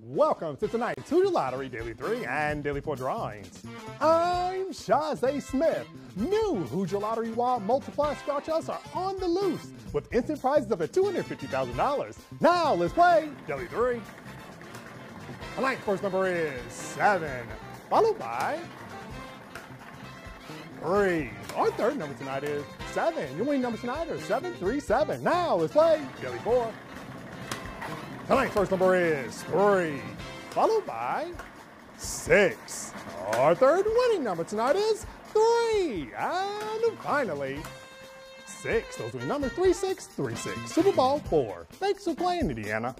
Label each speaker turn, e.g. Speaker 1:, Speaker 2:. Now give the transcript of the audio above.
Speaker 1: Welcome to tonight's Hoosier Lottery Daily 3 and Daily 4 drawings. I'm Shazay Smith. New Hoosier Lottery Wild Multiply Scratch Offs are on the loose with instant prizes up to $250,000. Now let's play Daily 3. Tonight's first number is 7, followed by 3. Our third number tonight is 7. Your winning number tonight is 737. Now let's play Daily 4. Tonight's first number is three, followed by six. Our third winning number tonight is three. And finally, six. Those winning numbers, three, six, three, six. SuperBall four. Thanks for playing, Indiana.